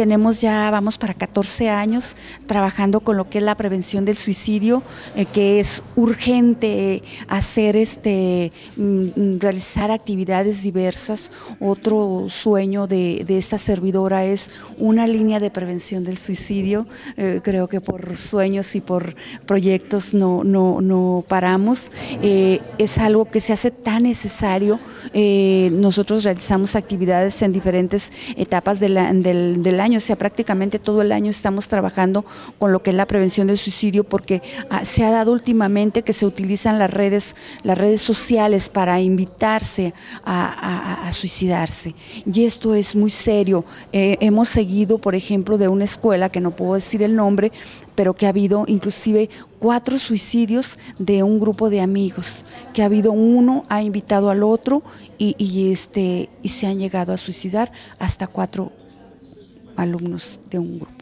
tenemos ya, vamos para 14 años trabajando con lo que es la prevención del suicidio, eh, que es urgente hacer este, mm, mm, realizar actividades diversas. Otro sueño de, esta servidora es una línea de prevención del suicidio. Eh, creo que por sueños y por proyectos no, no, no paramos. Eh, es algo que se hace tan necesario. nosotros realizamos actividades en diferentes etapas del, del, año, o sea, prácticamente todo el año estamos trabajando con lo que es la prevención del suicidio porque ah, se ha dado últimamente que se utilizan las redes, las redes sociales para invitarse a, suicidarse. Y esto es muy serio. Eh, hemos seguido, por ejemplo, de una escuela, que no puedo decir el nombre, pero que ha habido inclusive cuatro suicidios de un grupo de amigos, que ha habido uno, ha invitado al otro y, este, y se han llegado a suicidar hasta cuatro alumnos de un grupo.